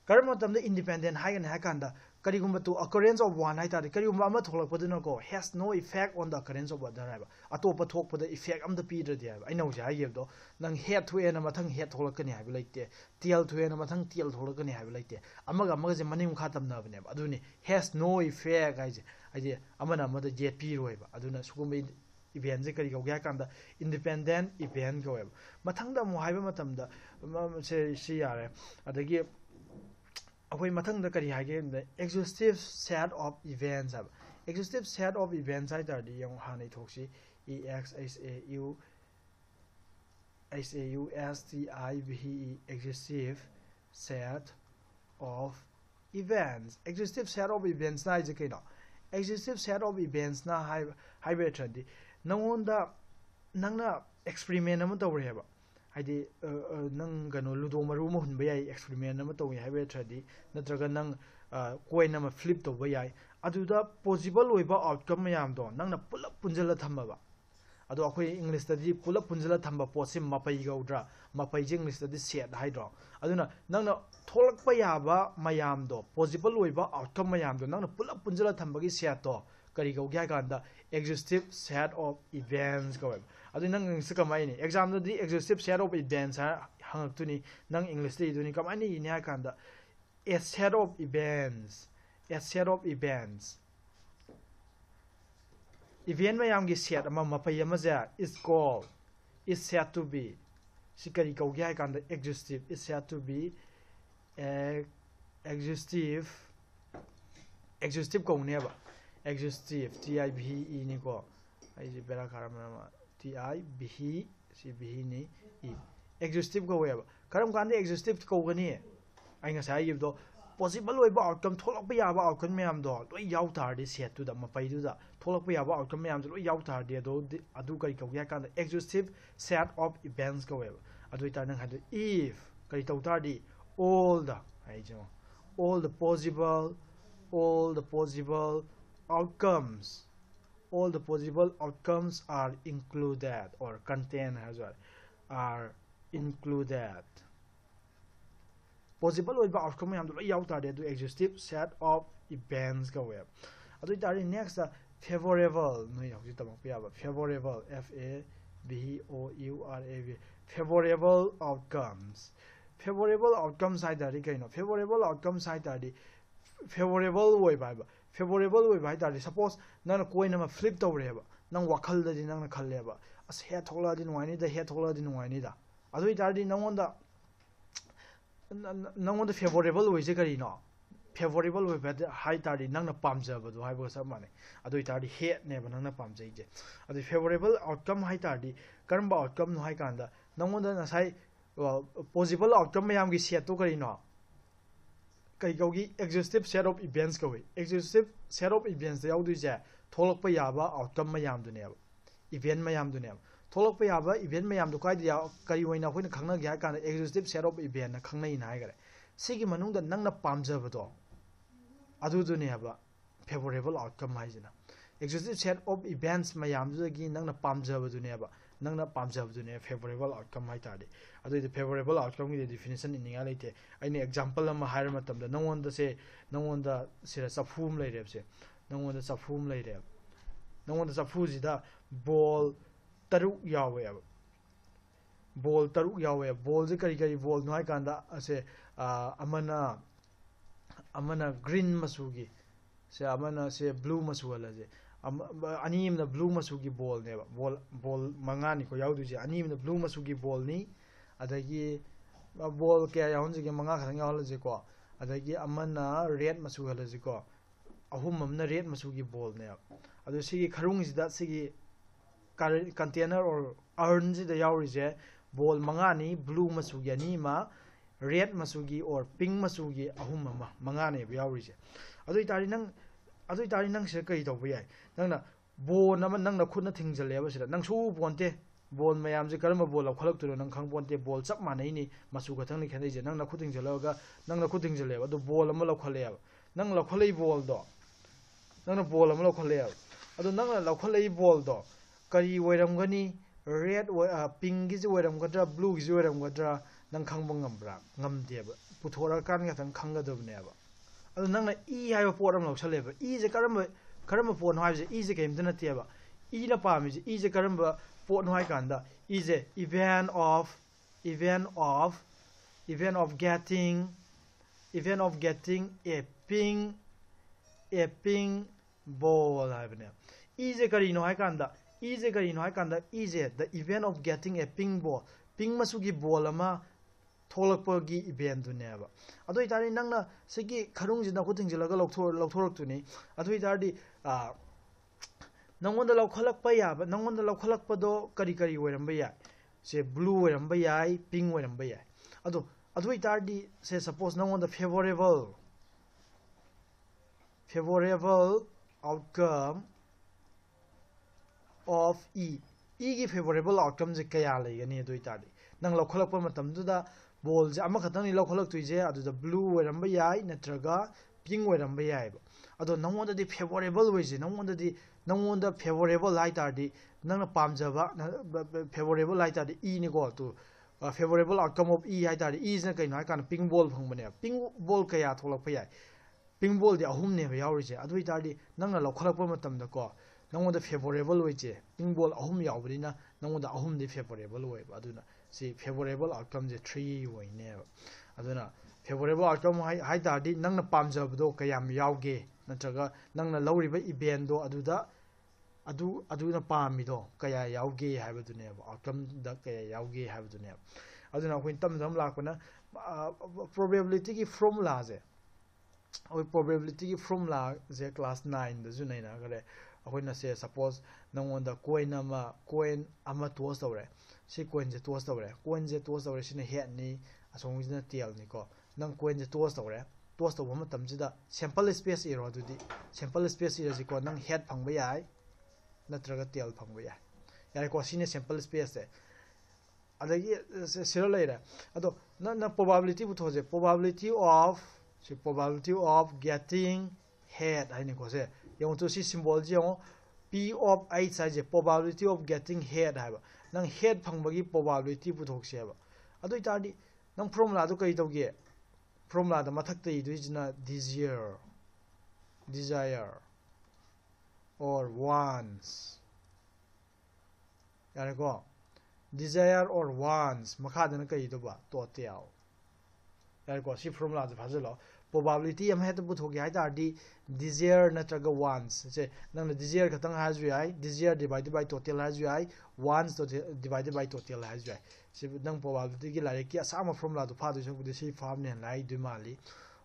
ꯀꯔꯝꯕ ꯃꯇꯝꯗ independent ꯍꯥꯏꯒꯅꯤ ꯍꯥꯏ ꯀꯥꯟꯗ karigumba to occurrence of one hai tari karigumba ama tholak padina ko has no effect on the occurrence of other hai ato pa thok pada effect am the peter dia ai nau ja yeb do nang head to ena mathang head tholak kani hai like te tail to ena mathang tail tholak kani hai like te amaga amaga je manim khatam na bne aduni has no effect guys ai je amana amada je pi roi ba aduna sugumba event je kari gya kan da independent event go mathang da mu hai ba matam da ma se si yare adagi ꯑꯩꯈꯣꯏ ꯃꯊꯪꯗ ꯀꯔꯤ ꯍꯥꯏꯒꯦ ꯍꯥꯏꯕꯗ ꯑꯦꯛꯖꯣꯁꯇꯤꯞ set of events ꯍꯥꯏꯕ exhaustive set of events ꯍꯥꯏ ꯇꯥꯔꯗꯤ ꯌꯦꯡꯉꯣ ꯍꯥꯟꯅ ꯏꯊꯣꯛꯁꯤ ꯏ X H A U H A U S T I V E exhaustive set of events exhaustive set of ꯏꯚꯦꯟꯁꯅ ꯍꯥꯏꯁꯦ ꯀꯩꯅꯣ ꯑꯦꯛꯖꯤꯁꯇꯤꯞ ꯁꯦꯠ ꯑꯣꯐ ꯏꯚꯦꯟꯁꯅ ꯍꯥꯏꯕ ꯍꯥꯏꯕ ꯅꯠꯇ꯭ꯔꯗꯤ ꯅꯪꯉꯣꯟꯗ ꯅꯪꯅ ꯑꯦꯛꯁꯄꯔꯤꯃꯦꯟ ꯑꯃ ꯇꯧꯔꯦꯕ ꯍꯥꯏꯗꯤ ꯅꯪ ꯀꯩꯅꯣ ꯂꯨꯗꯣ ꯃꯔꯨ ꯑꯃ ꯍꯨꯟꯕ ꯌꯥꯏ ꯑꯦꯛꯁꯄꯔꯤꯃꯦꯟ ꯑꯃ ꯇꯧꯏ ꯍꯥꯏꯕ ꯅꯠꯇ꯭ꯔꯗꯤ ꯅꯠꯇ꯭ꯔꯒ ꯅꯪ ꯀꯣꯏꯟ ꯑꯃ ꯐ꯭ꯂꯤꯞ ꯇꯧꯕ ꯌꯥꯏ ꯑꯗꯨꯗ ꯄꯣꯖꯤꯕꯜ ꯑꯣꯏꯕ ꯑꯥꯎꯠꯀꯝ ꯃꯌꯥꯝꯗꯣ ꯅꯪꯅ ꯄꯨꯂꯞ ꯄꯨꯟꯖꯜꯂ ꯊꯝꯃꯕ ꯑꯗꯣ ꯑꯩꯈꯣꯏ ꯏꯪꯂꯤꯁꯇꯗꯤ ꯄꯨꯂꯞ ꯄꯨꯟꯖꯜꯂ ꯊꯝꯕ ꯄꯣꯠꯁꯦ ꯃꯄꯩ ꯀꯧꯗ꯭ꯔꯥ ꯃꯄꯩꯁꯦ ꯏꯪꯂꯤꯁꯇꯗꯤ ꯁꯦꯠ ꯍꯥꯏꯗ꯭ꯔꯣ ꯑꯗꯨꯅ ꯅꯪꯅ ꯊꯣꯛꯂꯛꯄ ꯌꯥꯕ ꯃꯌꯥꯝꯗꯣ ꯄꯣꯖꯤꯕꯜ ꯑꯣꯏꯕ ꯑꯥꯎꯠꯀꯝ ꯃꯌꯥꯝꯗꯣ ꯅꯪꯅ ꯄꯨꯂꯞ ꯄꯨꯟꯖꯜꯂ ꯊꯝꯕꯒꯤ ꯁꯦꯠꯇꯣ ꯀꯔꯤ ꯀꯧꯒꯦ ꯍꯥꯏ ꯀꯥꯟꯗ ꯑꯦꯛꯖꯤꯁꯇꯤꯞ ꯁꯦꯠ ꯑꯣꯐ ꯏꯚꯦꯟꯁ ꯀꯧꯋꯦꯕ ꯑꯗꯨ ꯅꯪ ꯏꯪꯂꯤꯁꯇ ꯀꯃꯥꯏꯅ ꯏꯅꯤ ꯑꯦꯛꯖꯥꯝꯗꯗꯤ ꯑꯦꯛꯖꯤꯁꯇꯤꯞ ꯁꯦꯠ ꯑꯣꯐ ꯏꯚꯦꯟꯁ ꯍꯥꯏꯔ ꯍꯪꯉꯛꯇꯣꯏꯅꯤ ꯅꯪ ꯏꯪꯂꯤꯁꯇ ꯏꯗꯣꯏꯅꯤ ꯀꯃꯥꯏꯅ ꯏꯅꯤ ꯍꯥꯏ ꯀꯥꯟꯗ a set of events a set of events event ꯃꯌꯥꯝꯒꯤ ꯁꯦꯠ ꯑꯃ ꯃꯄꯩ ꯑꯃꯁꯦ is call is said to be ꯁꯤ ꯀꯔꯤ ꯀꯧꯒꯦ ꯍꯥꯏ ꯀꯥꯟꯗ exhaustive is said to be exhaustive exhaustive ꯀꯧꯅꯦꯕ exhaustive T I V ꯏꯅꯤꯀꯣ ꯑꯩꯁꯦ ꯕꯦꯔꯥ ꯈꯔ ꯑꯃ ꯇꯤ-ꯑꯥꯏ-ꯚꯤ ꯁꯤ ꯚꯤꯅꯤ ꯏ ꯑꯦꯛꯖꯤꯁꯇꯤꯞ ꯀꯧꯋꯦꯕ ꯀꯔꯝ ꯀꯥꯟꯗ ꯑꯦꯛꯖꯤꯁꯇꯤꯞ ꯀꯧꯒꯅꯤ ꯑꯩ ꯉꯁꯥꯏ ꯍꯥꯏꯈꯤꯕꯗꯣ ꯄꯣꯁꯤꯕꯜ ꯑꯣꯏꯕ ꯑꯥꯎꯠꯀꯝ ꯊꯣꯛꯂꯛꯄ ꯌꯥꯕ ꯑꯥꯎꯠꯀꯝ ꯃꯌꯥꯝꯗꯣ ꯂꯣꯏ ꯌꯥꯎ ꯇꯥꯔꯗꯤ ꯁꯦꯠꯇꯨꯗ ꯃꯄꯩꯗꯨꯗ ꯊꯣꯛꯂꯛꯄ ꯌꯥꯕ ꯑꯥꯎꯠꯀꯝ ꯃꯌꯥꯝꯗꯣ ꯂꯣꯏ ꯌꯥꯎ ꯇꯥꯔꯗꯤ ꯑꯗꯣ ꯑꯗꯨ ꯀꯔꯤ ꯀꯧꯒꯦ ꯍꯥꯏ ꯀꯥꯟꯗ ꯑꯦꯛꯖꯤꯁꯇꯤꯞ ꯁꯦꯠ ꯑꯣꯐ ꯏꯚꯦꯟꯁ ꯀꯧꯋꯦꯕ ꯑꯗꯨ ꯑꯣꯏꯇꯥꯔꯗꯤ ꯅꯪ ꯍꯥꯏꯗꯣ ꯏꯐ ꯀꯔꯤ ꯇꯧ ꯇꯥꯔꯗꯤ all the all the possible all the possible outcomes all the possible outcomes are included or contained as well are included. Possible ꯑꯣꯏꯕ outcome ꯃꯌꯥꯝꯗꯣ ꯂꯣꯏ ꯌꯥꯎ ꯇꯥꯔꯗꯤ exhaustive set of events ꯀꯧꯋꯦ ꯑꯗꯨ the next uh, favorable ꯅꯣꯏ ꯍꯧꯖꯤꯛ ꯇꯝꯃꯛꯄ favorable F A B O U R A V. favorable outcomes. Favorable outcomes ꯍꯥꯏ ꯇꯥꯔꯗꯤ ꯀꯩꯅꯣ favorable outcomes ꯍꯥꯏ ꯇꯥꯔꯗꯤ favorable ꯑꯣꯏꯕ ꯍꯥꯏꯕ favorable oiba hai dari suppose nang koi na flip tawre ba nang wakhal da nang khalle ba as he thola di nuai ni da he thola di nuai ni da adu tari nang on da ꯅꯪꯉꯣꯟꯗ ꯐꯦꯕꯣꯔꯦꯕꯜ ꯑꯣꯏꯁꯦ ꯀꯔꯤꯅꯣ ꯐꯦꯕꯣꯔꯦꯕꯜ ꯑꯣꯏꯕ ꯍꯥꯏ ꯇꯥꯔꯗꯤ ꯅꯪꯅ ꯄꯥꯝꯖꯕꯗꯣ ꯍꯥꯏꯕꯒ ꯆꯞ ꯃꯥꯟꯅꯩ ꯑꯗꯨ ꯑꯣꯏ ꯇꯥꯔꯗꯤ ꯍꯦꯠꯅꯦꯕ ꯅꯪꯅ ꯄꯥꯝꯖꯩꯁꯦ ꯑꯗꯨ ꯐꯦꯕꯣꯔꯦꯕꯜ ꯑꯥꯎꯠꯀꯝ ꯍꯥꯏ ꯇꯥꯔꯗꯤ ꯀꯔꯝꯕ ꯑꯥꯎꯠꯀꯝꯅꯣ ꯍꯥꯏ ꯀꯥꯟꯗ ꯅꯪꯉꯣꯟꯗ ꯉꯁꯥꯏ ꯄꯣꯖꯤꯕꯜ ꯑꯥꯎꯠꯀꯝ ꯃꯌꯥꯝꯒꯤ ꯁꯦꯠꯇꯣ ꯀꯔꯤꯅꯣ ꯀꯩ ꯀꯧꯒꯤ ꯑꯦꯛꯖꯤꯁꯇꯤꯞ ꯁꯦꯠ ꯑꯣꯐ ꯏꯚꯦꯟꯁ ꯀꯧꯏ ꯑꯦꯛꯖꯤꯁꯇꯤꯞ ꯁꯦꯠ ꯑꯣꯐ ꯏꯚꯦꯟꯁꯇ ꯌꯥꯎꯗꯣꯏꯁꯦ ꯊꯣꯛꯂꯛꯄ ꯌꯥꯕ ꯑꯥꯎꯠꯀꯝ ꯃꯌꯥꯝꯗꯨꯅꯦꯕ ꯏꯚꯦꯟ ꯃꯌꯥꯝꯗꯨꯅꯦꯕ ꯊꯣꯛꯂꯛꯄ ꯌꯥꯕ ꯏꯚꯦꯟ ꯃꯌꯥꯝꯗꯣ ꯀꯥꯏꯗ ꯀꯔꯤ ꯑꯣꯏꯅ ꯑꯩꯈꯣꯏꯅ ꯈꯪꯅꯒꯦ ꯍꯥꯏ ꯀꯥꯟꯗ ꯑꯦꯛꯖꯤꯁꯇꯤꯞ ꯁꯦꯠ ꯑꯣꯐ ꯏꯚꯦꯟꯅ ꯈꯪꯅꯩꯅ ꯍꯥꯏꯈꯔꯦ ꯁꯤꯒꯤ ꯃꯅꯨꯡꯗ ꯅꯪꯅ ꯄꯥꯝꯖꯕꯗꯣ ꯑꯗꯨꯗꯨꯅꯦꯕ ꯐꯦꯚꯣꯔꯦꯕꯜ ꯑꯥꯎꯠꯀꯝ ꯍꯥꯏꯁꯤꯅ ꯑꯦꯛꯖꯤꯁꯇꯤꯞ ꯁꯦꯠ ꯑꯣꯐ ꯏꯚꯦꯟꯠꯁ ꯃꯌꯥꯝꯗꯨꯗꯒꯤ ꯅꯪꯅ ꯄꯥꯝꯖꯕꯗꯨꯅꯦꯕ नंगना पामजबदुने फेवरेबल आउटकम हाई तारे अदि फेवरेबल आउटकम की डेफिनेशन इनिया लेते आइने एग्जांपल हम हायर मतम द नंगोन द से नंगोन द सिरा सफूम लेरेब से नंगोन द सफूम लेरेब नंगोन द सफू जिदा बॉल तरु यावे अब बॉल तरु यावे बॉल जे करी करी बॉल नोय कांदा असे अमना अमना ग्रीन मसूगी से अमना से ब्लू मसूला जे अनीमना ब्लू मसू की बोल ने बोल बोल मंगा निको याउ दुजे अनीमना ब्लू मसू की बोल नी अदगी बोल के याउन जगे मंगा खन या होल जे को अदगी अमनना रेड मसू हल जे को अहुम ममना रेड मसू की बोल ने अद सिगी खरुंग जिदा सिगी कंटेनर और अर्न जि द याउ रिजे बोल मंगा नी ब्लू मसू या मा रेड मसू और पिंक मसू की अहुम मंगा ने याउ रिजे अद इतारी नंग masugi ahum ama mangane yauri adu itari nang adu itari nang se kai tawba yai nangna bon ama nangna khutna thingjalle ba sira nang su bonte bol mayam je karma bol la kholak tu nang khang bonte bol chap manai ni masu ga thang ni khanai je nangna khuting jala ga nangna khuting jale ba du bol ama la khole ya nang la kholei bol do nangna bol ama la khole ya adu nangna la kholei bol do kari woiram gani red pink gi je woiram gadra blue gi je woiram gadra ꯅꯪ ꯈꯪꯕ ꯉꯝꯕ꯭ꯔꯥ ꯉꯝꯗꯦꯕ ꯄꯨꯊꯣꯔꯛꯑꯀꯥꯟꯗ ꯈꯛꯇꯪ ꯈꯪꯒꯗꯕꯅꯦꯕ ꯑꯗꯨ ꯅꯪꯅ ꯏ ꯍꯥꯏꯕ ꯄꯣꯠ ꯑꯃ ꯂꯧꯁꯜꯂꯦꯕ ꯏꯁꯦ ꯀꯔꯝꯕ ꯀꯔꯝꯕ ꯄꯣꯠꯅꯣ ꯍꯥꯏꯕꯁꯦ ꯏꯁꯦ ꯀꯩꯝꯇ ꯅꯠꯇꯦꯕ ꯏꯅ ꯄꯥꯝꯃꯤꯁꯦ ꯏꯁꯦ ꯀꯔꯝꯕ ꯄꯣꯠꯅꯣ ꯍꯥꯏ ꯀꯥꯟꯗ ꯏꯁꯦ event of event of event of ꯒꯦꯠꯇꯤꯡ ꯏꯚꯦꯟ of ꯒꯦꯠꯇꯤꯡ eh pink a pink ball ꯍꯥꯏꯕꯅꯦ ꯏꯁꯦ ꯀꯔꯤꯅꯣ ꯍꯥꯏ ꯀꯥꯟꯗ ꯏꯁꯦ ꯀꯔꯤꯅꯣ ꯍꯥꯏ ꯀꯥꯟꯗ ꯏꯁꯦ ꯗ event of ꯒꯦꯠꯇꯤꯡ eh pink ball pink ꯃꯆꯨꯒꯤ ꯕꯣꯜ ꯑꯃ ꯊꯣꯛꯂꯛꯄꯒꯤ ꯏꯚꯦꯟꯗꯨꯅꯦꯕ ꯑꯗꯨ ꯑꯣꯏꯇꯥꯔꯗꯤ ꯅꯪꯅ ꯁꯤꯒꯤ ꯈꯔꯨꯡꯁꯤꯅ ꯈꯨꯠ ꯊꯤꯡꯖꯤꯜꯂꯒ ꯂꯧꯊꯣꯔꯛꯇꯣꯏꯅꯤ ꯑꯗꯨ ꯑꯣꯏꯇꯥꯔꯗꯤ ꯅꯪꯉꯣꯟꯗ ꯂꯧꯈꯠꯂꯛꯄ ꯌꯥꯕ ꯅꯪꯉꯣꯟꯗ ꯂꯧꯈꯠꯂꯛꯄꯗꯣ ꯀꯔꯤ ꯀꯔꯤ ꯑꯣꯏꯔꯝꯕ ꯌꯥꯏ ꯁꯦ ꯕ꯭ꯂꯨ ꯑꯣꯏꯔꯝꯕ ꯌꯥꯏ ꯄꯤꯡ ꯑꯣꯏꯔꯝꯕ ꯌꯥꯏ ꯑꯗꯣ ꯑꯗꯨ ꯑꯣꯏꯇꯥꯔꯗꯤ ꯁꯦ ꯁꯄꯣꯁ ꯅꯪꯉꯣꯟꯗ ꯐꯦꯚꯣꯔꯦꯕꯜ ꯐꯦꯚꯣꯔꯦꯕꯜ ꯑꯥꯎꯠꯀꯝ ꯑꯣꯐ ꯏ ꯏꯒꯤ ꯐꯦꯚꯣꯔꯦꯕꯜ ꯑꯥꯎꯠꯀꯝꯁꯦ ꯀꯌꯥ ꯂꯩꯒꯅꯤ ꯑꯗꯨ ꯑꯣꯏꯇꯥꯔꯗꯤ ꯅꯪ ꯂꯧꯈꯠꯂꯛꯄ ꯃꯇꯝꯗꯨꯗ ꯕꯣꯜꯁꯦ ꯑꯃꯈꯛꯇꯪꯅꯤ ꯂꯧꯈꯠꯂꯛꯇꯣꯏꯁꯦ ꯑꯗꯨꯗ ꯕ꯭ꯂꯨ ꯑꯣꯏꯔꯝꯕ ꯌꯥꯏ ꯅꯠꯇ꯭ꯔꯒ ꯄꯤꯡ ꯑꯣꯏꯔꯝꯕ ꯌꯥꯏꯕ ꯑꯗꯣ ꯅꯪꯉꯣꯟꯗꯗꯤ ꯐꯦꯚꯣꯔꯦꯕꯜ ꯑꯣꯏꯁꯦ ꯅꯪꯉꯣꯟꯗꯗꯤ ꯅꯪꯉꯣꯟꯗ ꯐꯦꯚꯣꯔꯦꯕꯜ ꯍꯥꯏ ꯇꯥꯔꯗꯤ ꯅꯪꯅ ꯄꯥꯝꯖꯕ ꯐꯦꯚꯣꯔꯦꯕꯜ ꯍꯥꯏ ꯇꯥꯔꯗꯤ ꯏꯅꯤꯀꯣ ꯇꯨ ꯐꯦꯚꯣꯔꯦꯕꯜ ꯑꯥꯎꯠꯀꯝ ꯑꯣꯐ ꯏ ꯍꯥꯏ ꯇꯥꯔꯗꯤ ꯏꯁꯤꯅ ꯀꯩꯅꯣ ꯍꯥꯏ ꯀꯥꯟꯗ ꯄꯤꯡ ꯕꯣꯜ ꯐꯪꯕꯅꯦꯕ ꯄꯤꯡ ꯕꯣꯜ ꯀꯌꯥ ꯊꯣꯛꯂꯛꯄ ꯌꯥꯏ ꯄꯤꯡ ꯕꯣꯜꯗꯤ ꯑꯍꯨꯝꯅꯦꯕ ꯌꯥꯎꯔꯤꯁꯦ ꯑꯗꯨ ꯑꯣꯏ ꯇꯥꯔꯗꯤ ꯅꯪꯅ ꯂꯧꯈꯠꯂꯛꯄ ꯃꯇꯝꯗꯀꯣ ꯅꯪꯉꯣꯟꯗ ꯐꯦꯚꯣꯔꯦꯕꯜ ꯑꯣꯏꯁꯦ ꯄꯤꯡ ꯕꯣꯜ ꯑꯍꯨꯝ ꯌꯥꯎꯕꯅꯤꯅ ꯅꯪꯉꯣꯟꯗ ꯑꯍꯨꯝꯗꯤ ꯐꯦꯚꯣꯔꯦꯕꯜ ꯑꯣꯏꯕ ꯑꯗꯨꯅ ꯁꯤ ꯐꯦꯚꯣꯔꯦꯕꯜ ꯑꯥꯎꯠꯀꯝꯁꯦ ꯊ꯭ꯔꯤ ꯑꯣꯏꯅꯦꯕ ꯑꯗꯨꯅ ꯐꯦꯚꯣꯔꯦꯕꯜ ꯑꯥꯎꯠꯀꯝ ꯍꯥꯏ ꯇꯥꯔꯗꯤ ꯅꯪꯅ ꯄꯥꯝꯖꯕꯗꯣ ꯀꯌꯥꯝ ꯌꯥꯎꯒꯦ ꯅꯠꯇ꯭ꯔꯒ ꯅꯪꯅ ꯂꯧꯔꯤꯕ ꯏꯚꯦꯟꯗꯣ ꯑꯗꯨꯗ ꯑꯗꯨ ꯑꯗꯨꯅ ꯄꯥꯝꯃꯤꯗꯣ ꯀꯌꯥ ꯌꯥꯎꯒꯦ ꯍꯥꯏꯕꯗꯨꯅꯦꯕ ꯑꯥꯎꯠꯀꯝꯗ ꯀꯌꯥ ꯌꯥꯎꯒꯦ ꯍꯥꯏꯕꯗꯨꯅꯦꯕ ꯑꯗꯨꯅ ꯑꯩꯈꯣꯏꯅ ꯇꯞꯅ ꯇꯞꯅ ꯂꯥꯛꯄꯅ ꯄ꯭ꯔꯣꯕꯦꯕꯤꯂꯤꯇꯤꯒꯤ ꯐꯣꯔꯃꯨꯂꯥꯁꯦ ꯑꯩꯈꯣꯏ ꯄ꯭ꯔꯣꯕꯦꯕꯤꯂꯤꯇꯤꯒꯤ ꯐꯣꯔꯃꯨꯂꯥꯁꯦ ꯀ꯭ꯂꯥꯁ ꯅꯥꯏꯟꯗꯁꯨ ꯅꯩꯅꯈ꯭ꯔꯦ अखोना से सपोज़ नंगोंदा कोइन अमा कोइन अमा टोस तोरे सी कोइन जे टोस तोरे कोइन जे टोस तोरे सिने हेड नि असोंग जिना टेल नि को नंग कोइन जे टोस तोरे टोस तोबा मतम जिदा सैंपल स्पेस इरो दुदि सैंपल स्पेस इरो जिको नंग हेड फंगबा याय नत्रगा टेल फंगबा याय यार को सिने सैंपल स्पेस है अदगी सिरो लेरे अदो न न प्रोबेबिलिटी बु थोजे probability of C probability of getting head आइने को से ꯌꯦꯡꯉꯣ ꯇꯨ ꯁꯤ ꯁꯤꯝꯕꯣꯜꯁꯦ ꯌꯦꯡꯉꯣ ꯄꯤ ꯑꯣꯐ ꯑꯩꯠꯁ ꯍꯥꯏꯁꯦ ꯄ꯭ꯔꯣꯕꯥꯕꯤꯂꯤꯇꯤ ꯑꯣꯐ ꯒꯦꯠꯇꯤꯡ ꯍꯦꯠ ꯍꯥꯏꯕ ꯅꯪ ꯍꯦꯠ ꯐꯪꯕꯒꯤ ꯄ꯭ꯔꯣꯕꯥꯕꯤꯂꯤꯇꯤ ꯄꯨꯊꯣꯛꯁꯦ ꯍꯥꯏꯕ ꯑꯗꯨ ꯑꯣꯏꯇꯥꯔꯗꯤ ꯅꯪ ꯐꯣꯔꯃꯨꯂꯥꯗꯣ ꯀꯔꯤ ꯇꯧꯒꯦ ꯐꯣꯔꯃꯨꯂꯥꯗ ꯃꯊꯛꯇ ꯏꯗꯣꯏꯁꯤꯅ ꯗꯤꯖꯤꯌꯔ ꯗꯤꯖꯥꯌꯔ or wants ꯌꯥꯔꯦꯀꯣ desire or wants ꯃꯈꯥꯗꯅ ꯀꯩꯗꯧꯕ total ꯌꯥꯔꯦꯀꯣ ꯁꯤ ꯐꯣꯔꯃꯨꯂꯥꯁꯦ ꯐꯥꯖꯤꯜꯂꯛꯑꯣ probability am het bu thogi hai tar di desire na traga once. Che nang desire khatang has we ai desire divided by total has we ai once to divided by total has we se nang probability gi lare ki asama formula du pha du sang bu si form ne lai du mali.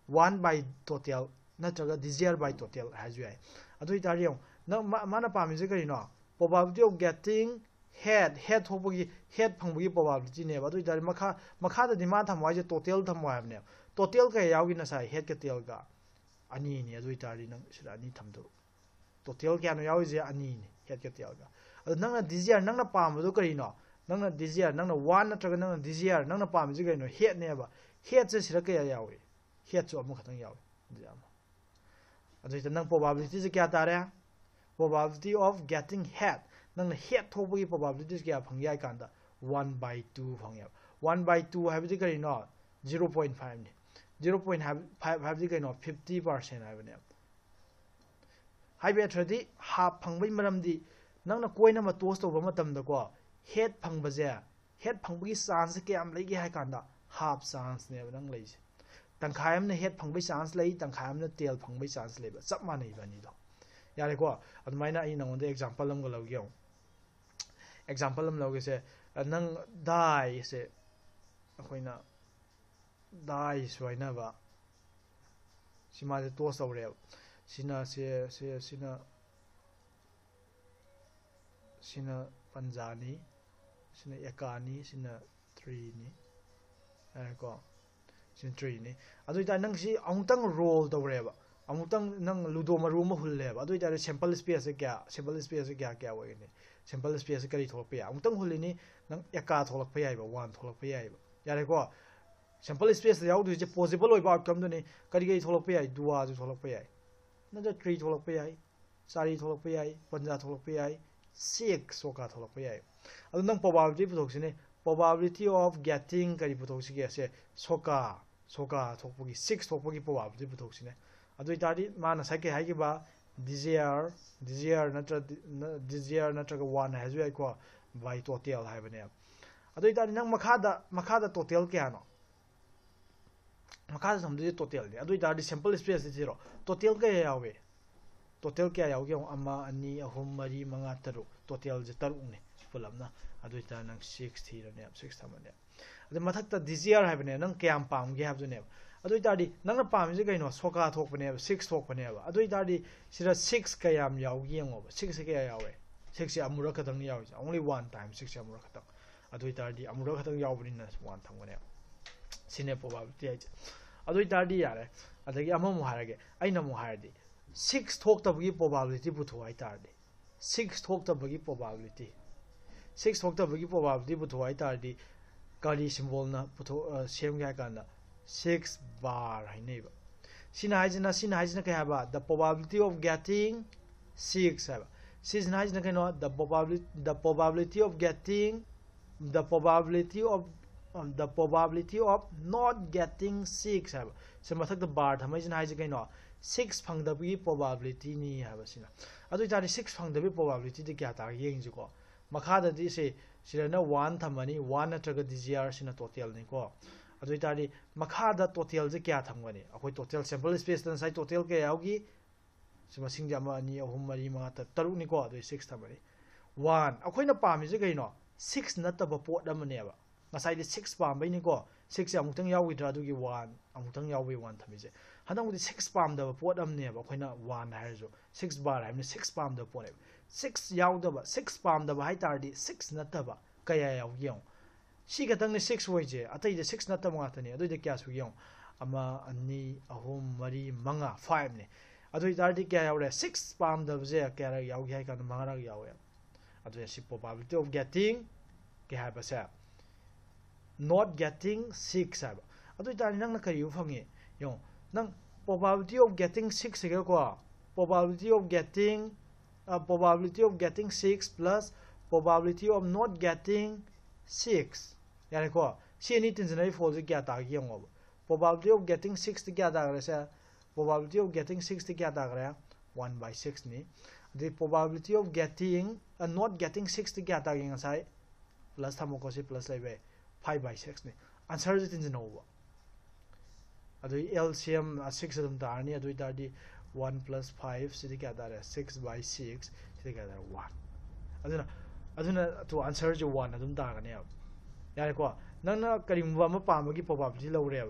1 by total na traga desire by total has we ai adu tar yo na mana pa mi se kari no probability of getting head head thopogi head phangbogi probability ne ba. Adu tar makha makha da dima thamwai je total tham wa ne. Total का या नसा head का total का अनी नहीं जो इतारी नंग sir अनी थम दो टोटल क्या नो याव जी अनी नहीं हेड का टोटल का अरे नंगा डिजियर नंगा पाम वो तो करी ना नंगा डिजियर नंगा वन ना चलो नंगा डिजियर नंगा पाम जी करी ना हेड नहीं बा हेड जो शर का याव है हेड जो अब मुख तंग याव है जी आम अरे इतना 1 by 2 0.5 ने zero point five five kay no fifty percent hai bane hai be thadi ha phangbei maram di nang na koi na ma toast to bama tam da ko head phangba je head phangbi chance ke am legi hai kan da half chance ne nang lei se tangkhai am na head phangbi chance lei tangkhai am na tail phangbi chance lei ba chap ma nei ba ni do yare ko admai na ai nang on example am ga lau gyong example am lau ge se nang dai se akhoi na 大水那吧，起码得多少了？是那些些是那是那半扎尼，是那一嘎尼，是那 three 尼，哎个，是 three 尼。啊，对，但那是昂当 roll 到了吧？昂当那 ludo 嘛 room 混了吧？对，但 sample space क्या sample space क्या क्या हुआ इन्हें sample space क्या ही थोड़ा पे आउं तंग हुले ने नंग एक का थोड़ा पे आई बा one थोड़ा पे आई बा यार को kari puthok si ge se soka soka thokpogi six thokpogi probability puthok sine adu itari ma na sai ke hai ki ba desire desire natra desire natra ga one has we ko by total hai bane adu itari nang makha da makha da total ke ano makasa samdu total ni adu tar sample space zero total ka yawe total kya मखा समझे total दे अदुई तार sample space zero total क्या यावे total क्या यावे अमा अनि अहुम मरी मंगा तरु टोटल जे तरु ने पुलमना अदुई तार नंग 6 थी रने 6 थमने अदे मथक त दिजियर हाबने नंग क्याम पाम गे हाबजुने अदुई तारदी नंग पाम जे गइनो सोका थोकने 6 थोकने अदुई तारदी सिरा 6 क्याम यावे यंगो 6 क्या यावे 6 अमुरा खतंग यावे only one time 6 अमुरा खतंग अदुई तारदी अमुरा खतंग यावबनिना 1 थमने sine probability ai adoi tardi yare adagi amma mu harage aina mu hardi 6 thok ta bugi probability bu thoi tardi 6 thok ta bugi probability 6 thok ta bugi probability bu thoi tardi gari symbol na bu sem ga kan 6 bar hai nei ba sina haizna sina haizna kya ba the probability of getting 6 hai ba sina haizna ka no the probability the probability of getting the probability of um, the probability of not getting six. Have so mathak the bar thamai jin hai jagai no six phang da bi probability ni have sina adu ta ni six phang da bi probability de kya ta yeng ji ko makha da di se sira na one thamani one na traga di sina total ni ko adu ta ni makha da total je kya thamgani akoi total sample space dan sai total ke yaugi sima sing jama ni ahum mari ma ta taru ni ko adu six thamani one. Akoi na pa mi je gai no six na ta ba pot da ma ne ba khoina 1 hai jo 6 bar hai ni 6 pam da pot 6 yaw da ba 6 pam da ba hai tar di 6 na ta ba kaya yaw yong si ga tang ni 6 woi je atai di 6 na ta ma ta ni adu de kya su yong ama ani ahum mari manga 5 ne adu tar di kya yaw re 6 pam da je kya ra yaw hai ka manga ra not getting sick ꯍꯥꯏꯕ ꯑꯗꯨ ꯑꯣꯏꯇꯥꯔꯗꯤ ꯅꯪꯅ ꯀꯔꯤꯕꯨ ꯐꯪꯉꯤ? ꯌꯦꯡꯉꯣ ꯅꯪ probability of getting sick ko. probability of getting uh, probability of getting six plus probability of not getting six. ꯌꯥꯔꯦꯀꯣ? ꯁꯤ ꯑꯅꯤ ꯇꯤꯟꯁꯤꯟꯅꯩ ꯐꯣꯜꯁꯦ ꯀꯌꯥ ꯇꯥꯒꯦ ꯌꯦꯡꯉꯣꯕ? probability of getting sixty kya dagre se probability of getting sixty kya dagre 1 by 6 ni the probability of getting uh, not getting sixty kya dagre ngasai plus thamo plus lebe be 5 by 6 ni answer je tin jino wa adu LCM a 6 adum ta ni adu ta di 1 plus 5 si kya ta re 6 by 6 si kya ta 1 aduna aduna to answer je 1 adum ta ga ne yare ko nang na karim wa ma pa ma gi probability lo re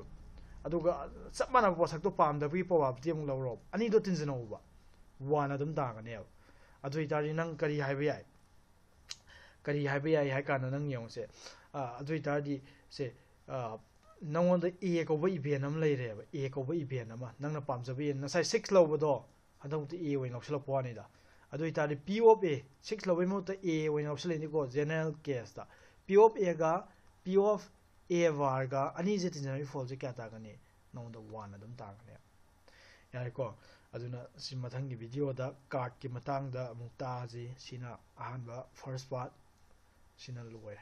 aduga sab mana posak to pam da bi probability ang lo ro ani do tin jino wa 1 adum ta ga ne ꯑꯗꯨ ꯑꯣꯏꯇꯥꯔꯗꯤ ꯅꯪ ꯀꯔꯤ ꯍꯥꯏꯕ ꯌꯥꯏ ꯀꯔꯤ ꯍꯥꯏꯕ ꯌꯥꯏ ꯍꯥꯏ ꯀꯥꯟꯗ ꯅꯪ ꯌꯦꯡꯉꯨꯁꯦ ꯑꯗꯨ ꯑꯣꯏꯇꯥꯔꯗꯤ ꯁꯦ ꯅꯪꯉꯣꯟꯗ ꯑꯦ ꯀꯧꯕ ꯏꯚꯦꯟ ꯑꯃ ꯂꯩꯔꯦꯕ ꯑꯦ ꯀꯧꯕ ꯏꯚꯦꯟ ꯑꯃ ꯅꯪꯅ ꯄꯥꯝꯖꯕ ꯌꯦꯟ ꯉꯁꯥꯏ ꯁꯤꯛꯁ ꯂꯧꯕꯗꯣ ꯍꯟꯗꯛꯇꯤ ꯑꯦ ꯑꯣꯏꯅ ꯂꯧꯁꯤꯜꯂꯛꯄ ꯋꯥꯅꯤꯗ ꯑꯗꯨ ꯑꯣꯏꯇꯥꯔꯗꯤ ꯄꯤ ꯑꯣꯐ ꯑꯦ ꯁꯤꯛꯁ ꯂꯧꯕꯩ ꯃꯍꯨꯠꯇ ꯑꯦ ꯑꯣꯏꯅ ꯂꯧꯁꯤꯜꯂꯛꯏꯅꯤꯀꯣ general case P of A P of ꯑꯦ ꯚꯥꯔꯒ ꯑꯅꯤꯁꯦ ꯇꯤꯟꯖꯅꯕꯒꯤ ꯐꯣꯜꯁꯦ ꯀꯌꯥ ꯇꯥꯒꯅꯤ ꯅꯉꯣꯟꯗ ꯋꯥꯟ ꯑꯗꯨꯝ ꯇꯥꯒꯅꯤ ꯌꯥꯔꯦꯀꯣ ꯑꯗꯨꯅ ꯁꯤ ꯃꯊꯪꯒꯤ ꯚꯤꯗꯤꯑꯣꯗ ꯀꯥꯔꯠꯀꯤ ꯃꯇꯥꯡꯗ ꯑꯃꯨꯛ ꯇꯥꯁꯤ ꯁꯤꯅ ꯑꯍꯥꯟꯕ ꯐꯥꯔꯁ ꯄꯥꯔꯠ sinalwe